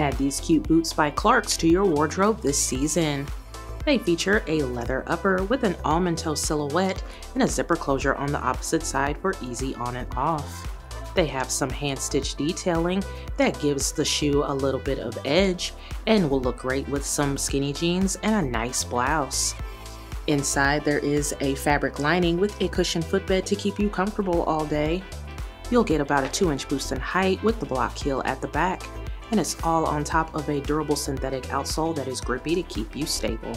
Add these cute boots by Clarks to your wardrobe this season. They feature a leather upper with an almond toe silhouette and a zipper closure on the opposite side for easy on and off. They have some hand stitch detailing that gives the shoe a little bit of edge and will look great with some skinny jeans and a nice blouse. Inside there is a fabric lining with a cushioned footbed to keep you comfortable all day. You'll get about a 2 inch boost in height with the block heel at the back and it's all on top of a durable synthetic outsole that is grippy to keep you stable.